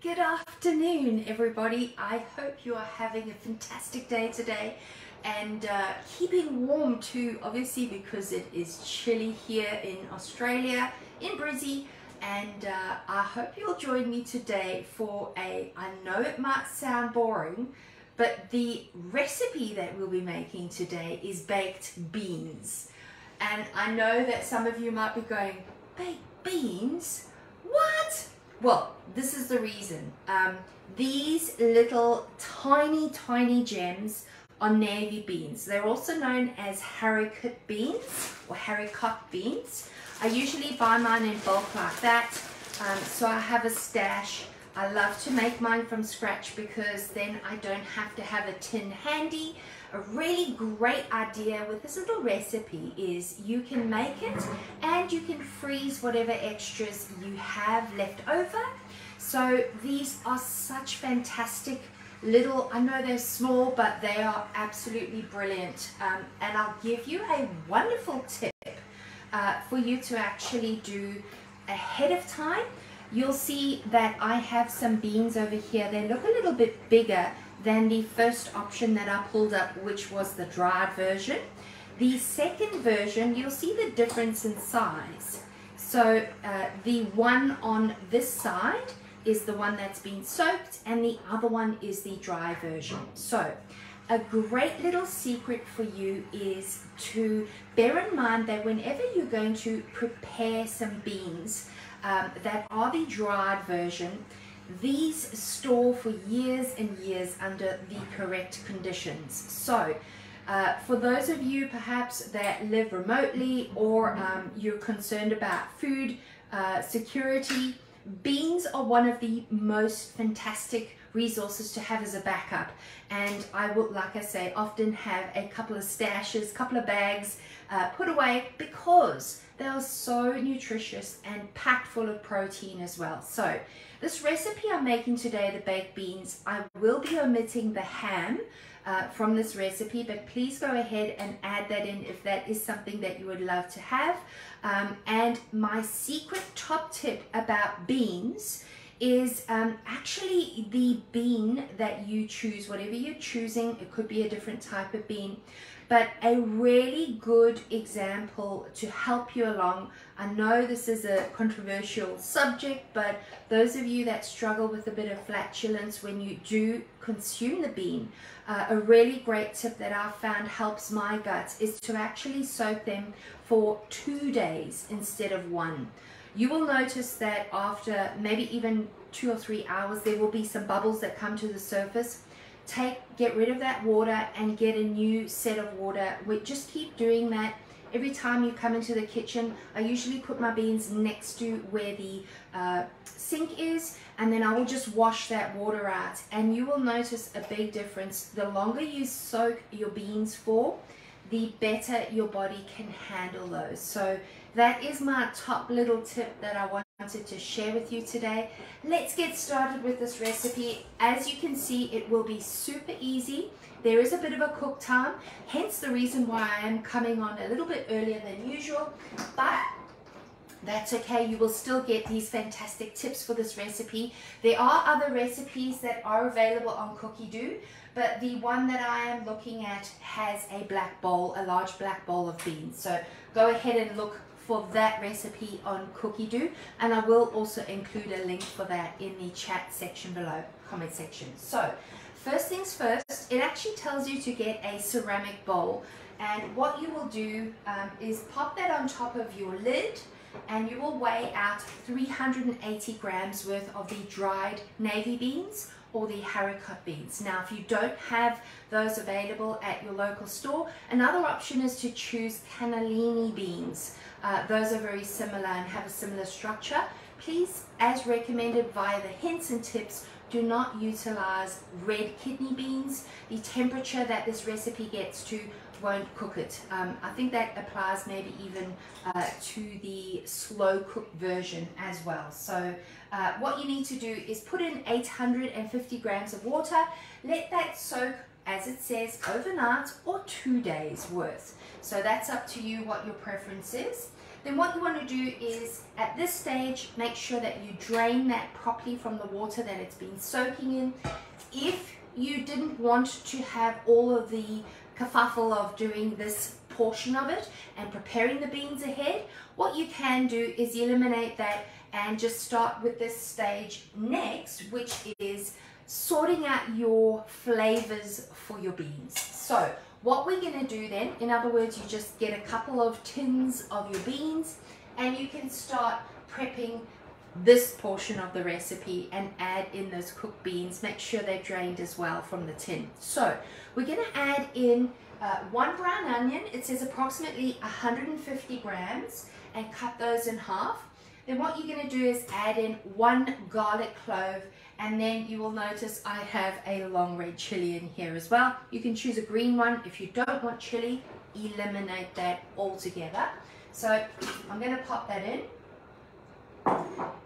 Good afternoon, everybody. I hope you are having a fantastic day today and uh, keeping warm too, obviously, because it is chilly here in Australia, in Brizzy. And uh, I hope you'll join me today for a, I know it might sound boring, but the recipe that we'll be making today is baked beans. And I know that some of you might be going, baked beans? What? Well, this is the reason. Um, these little tiny, tiny gems are navy beans. They're also known as haricot beans or haricot beans. I usually buy mine in bulk like that. Um, so I have a stash. I love to make mine from scratch because then I don't have to have a tin handy. A really great idea with this little recipe is you can make it and you can freeze whatever extras you have left over. So these are such fantastic little, I know they're small, but they are absolutely brilliant. Um, and I'll give you a wonderful tip uh, for you to actually do ahead of time. You'll see that I have some beans over here. They look a little bit bigger than the first option that I pulled up, which was the dried version. The second version, you'll see the difference in size. So uh, the one on this side is the one that's been soaked and the other one is the dry version. So a great little secret for you is to bear in mind that whenever you're going to prepare some beans um, that are the dried version, these store for years and years under the correct conditions. So, uh, for those of you perhaps that live remotely or um, you're concerned about food uh, security, beans are one of the most fantastic resources to have as a backup and I will, like I say often have a couple of stashes couple of bags uh, put away because they are so nutritious and packed full of protein as well so this recipe I'm making today, the baked beans, I will be omitting the ham uh, from this recipe, but please go ahead and add that in if that is something that you would love to have. Um, and my secret top tip about beans is um, actually the bean that you choose, whatever you're choosing, it could be a different type of bean, but a really good example to help you along. I know this is a controversial subject, but those of you that struggle with a bit of flatulence when you do consume the bean, uh, a really great tip that I've found helps my guts is to actually soak them for two days instead of one. You will notice that after maybe even two or three hours, there will be some bubbles that come to the surface. Take get rid of that water and get a new set of water. We just keep doing that. Every time you come into the kitchen I usually put my beans next to where the uh, sink is and then I will just wash that water out. And you will notice a big difference. The longer you soak your beans for the better your body can handle those so that is my top little tip that I wanted to share with you today. Let's get started with this recipe. As you can see, it will be super easy. There is a bit of a cook time, hence the reason why I am coming on a little bit earlier than usual, but that's okay. You will still get these fantastic tips for this recipe. There are other recipes that are available on Cookidoo but the one that I am looking at has a black bowl a large black bowl of beans. So go ahead and look for that recipe on Cookidoo and I will also include a link for that in the chat section below, comment section. So first things first, it actually tells you to get a ceramic bowl and what you will do um, is pop that on top of your lid and you will weigh out 380 grams worth of the dried navy beans or the haricot beans. Now, if you don't have those available at your local store, another option is to choose cannellini beans. Uh, those are very similar and have a similar structure. Please, as recommended via the hints and tips, do not utilize red kidney beans. The temperature that this recipe gets to won't cook it. Um, I think that applies maybe even uh, to the slow cook version as well. So uh, what you need to do is put in 850 grams of water, let that soak as it says overnight or two days worth. So that's up to you what your preference is. then what you want to do is at this stage make sure that you drain that properly from the water that it's been soaking in. If you didn't want to have all of the kerfuffle of doing this portion of it and preparing the beans ahead, what you can do is eliminate that and just start with this stage next, which is sorting out your flavors for your beans. So what we're going to do then, in other words, you just get a couple of tins of your beans and you can start prepping this portion of the recipe and add in those cooked beans. Make sure they're drained as well from the tin. So we're going to add in uh, one brown onion. It says approximately 150 grams and cut those in half. Then what you're going to do is add in one garlic clove and then you will notice I have a long red chili in here as well. You can choose a green one. If you don't want chili, eliminate that altogether. So I'm going to pop that in.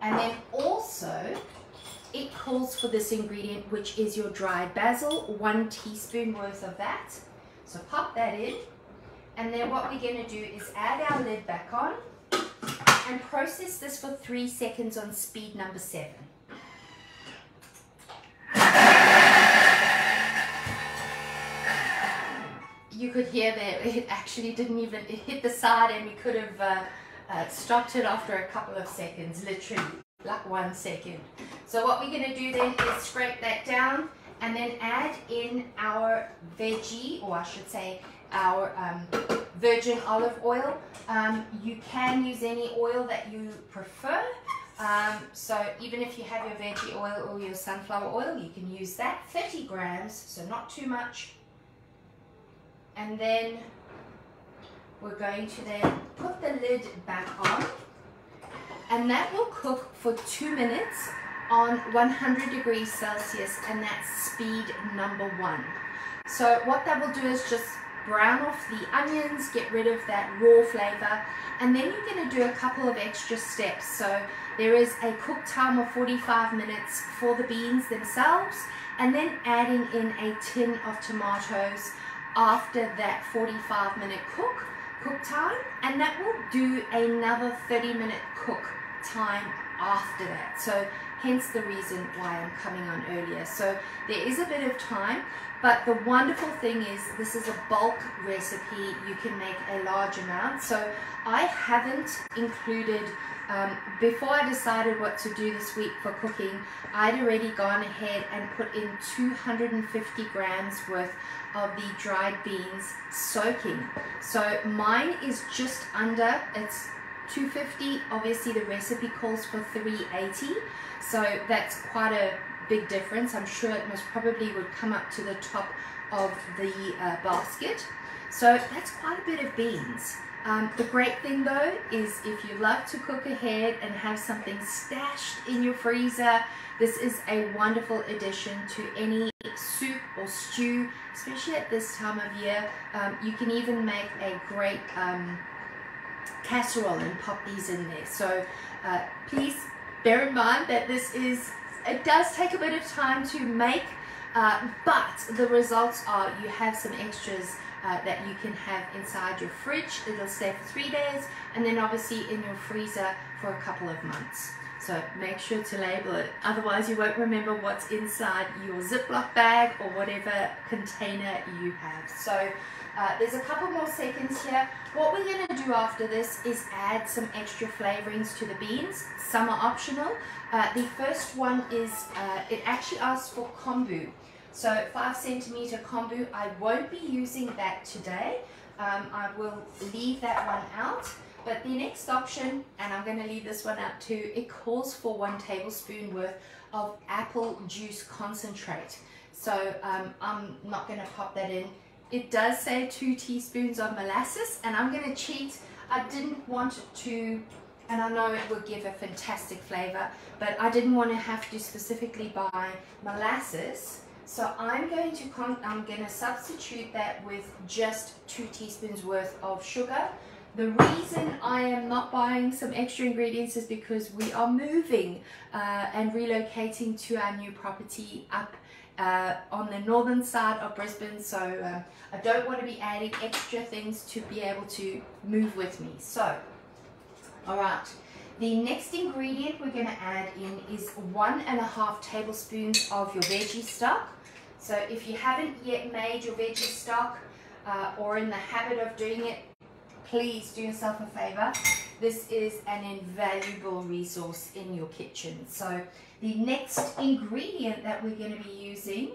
And then also, it calls for this ingredient, which is your dried basil, one teaspoon worth of that. So pop that in. And then what we're going to do is add our lid back on and process this for three seconds on speed number seven. you could hear that it actually didn't even, it hit the side and we could have uh, uh, stopped it after a couple of seconds, literally, like one second. So what we're going to do then is scrape that down and then add in our veggie, or I should say our um, virgin olive oil. Um, you can use any oil that you prefer. Um, so even if you have your veggie oil or your sunflower oil, you can use that. 30 grams, so not too much and then we're going to then put the lid back on and that will cook for two minutes on 100 degrees Celsius and that's speed number one. So what that will do is just brown off the onions, get rid of that raw flavor, and then you're going to do a couple of extra steps. So there is a cook time of 45 minutes for the beans themselves, and then adding in a tin of tomatoes after that 45 minute cook cook time and that will do another 30 minute cook time after that. So hence the reason why I'm coming on earlier so there is a bit of time but the wonderful thing is this is a bulk recipe you can make a large amount so I haven't included um, before I decided what to do this week for cooking I'd already gone ahead and put in 250 grams worth of the dried beans soaking. So mine is just under, it's 250. Obviously the recipe calls for 380. So that's quite a big difference. I'm sure it most probably would come up to the top of the uh, basket. So that's quite a bit of beans. Um, the great thing though is if you love to cook ahead and have something stashed in your freezer, this is a wonderful addition to any soup or stew, especially at this time of year. Um, you can even make a great um, casserole and pop these in there. So uh, please bear in mind that this is, it does take a bit of time to make, uh, but the results are you have some extras uh, that you can have inside your fridge. It'll stay for three days and then obviously in your freezer for a couple of months. So make sure to label it, otherwise you won't remember what's inside your Ziploc bag or whatever container you have. So uh, there's a couple more seconds here. What we're going to do after this is add some extra flavorings to the beans. Some are optional. Uh, the first one is, uh, it actually asks for kombu. So 5 centimeter kombu, I won't be using that today. Um, I will leave that one out. But the next option, and I'm going to leave this one out too, it calls for one tablespoon worth of apple juice concentrate. So um, I'm not going to pop that in. It does say two teaspoons of molasses, and I'm going to cheat. I didn't want to, and I know it would give a fantastic flavor, but I didn't want to have to specifically buy molasses. So I'm going to I'm going to substitute that with just two teaspoons worth of sugar the reason I am not buying some extra ingredients is because we are moving uh, and relocating to our new property up uh, on the northern side of Brisbane so um, I don't want to be adding extra things to be able to move with me so All right. The next ingredient we're going to add in is one and a half tablespoons of your veggie stock. So if you haven't yet made your veggie stock uh, or in the habit of doing it, please do yourself a favor. This is an invaluable resource in your kitchen. So the next ingredient that we're going to be using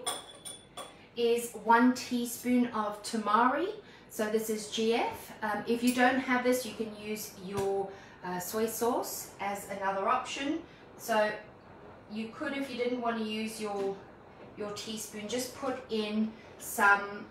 is one teaspoon of tamari. So this is GF. Um, if you don't have this, you can use your uh, soy sauce as another option. So you could, if you didn't want to use your, your teaspoon, just put in some,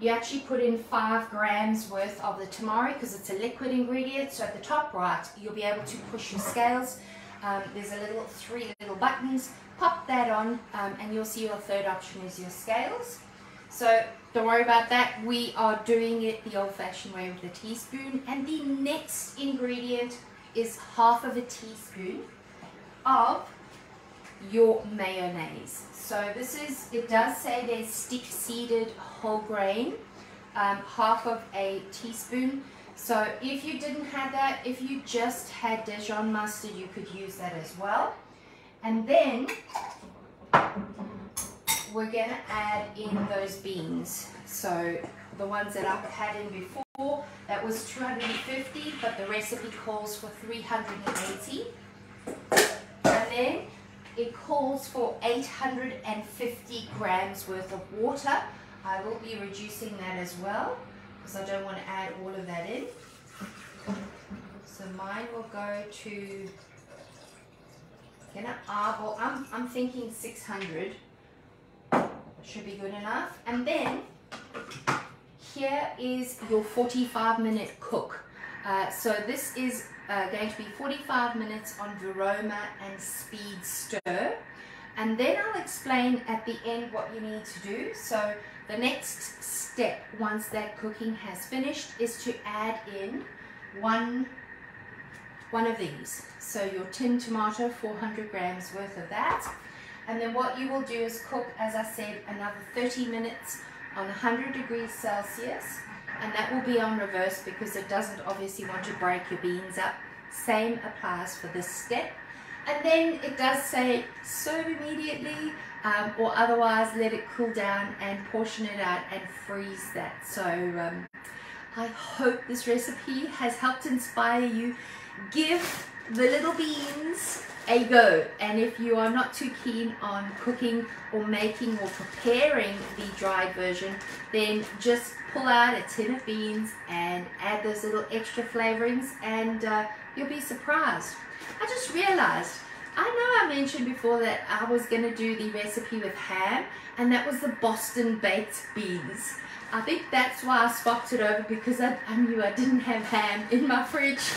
you actually put in five grams worth of the tamari because it's a liquid ingredient. So at the top right, you'll be able to push your scales. Um, there's a little three little buttons. Pop that on um, and you'll see your third option is your scales. So don't worry about that. We are doing it the old-fashioned way with a teaspoon. And the next ingredient is half of a teaspoon of your mayonnaise. So this is, it does say there's stick-seeded whole grain, um, half of a teaspoon. So if you didn't have that, if you just had Dijon mustard, you could use that as well. And then we're to add in those beans. So the ones that I've had in before, that was 250, but the recipe calls for 380. And then it calls for 850 grams worth of water. I will be reducing that as well because I don't want to add all of that in. So mine will go to, can I, well, I'm, I'm thinking 600 should be good enough. And then here is your 45 minute cook. Uh, so this is uh, going to be 45 minutes on Varoma and speed stir. And then I'll explain at the end what you need to do. So the next step once that cooking has finished is to add in one, one of these. So your tin tomato, 400 grams worth of that. And then what you will do is cook, as I said, another 30 minutes on 100 degrees Celsius. And that will be on reverse because it doesn't obviously want to break your beans up. Same applies for this step. And then it does say serve immediately um, or otherwise let it cool down and portion it out and freeze that. So um, I hope this recipe has helped inspire you. Give the little beans a go. And if you are not too keen on cooking or making or preparing the dried version then just pull out a tin of beans and add those little extra flavorings and uh, you'll be surprised. I just realized I know I mentioned before that I was going to do the recipe with ham and that was the Boston baked beans. I think that's why I swapped it over because I, I knew I didn't have ham in my fridge.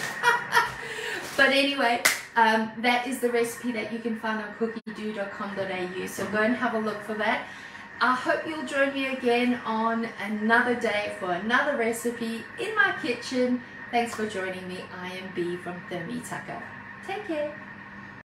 But anyway um, that is the recipe that you can find on cookidoo.com.au. So go and have a look for that. I hope you'll join me again on another day for another recipe in my kitchen. Thanks for joining me. I am Bee from Thermi Tucker. Take care.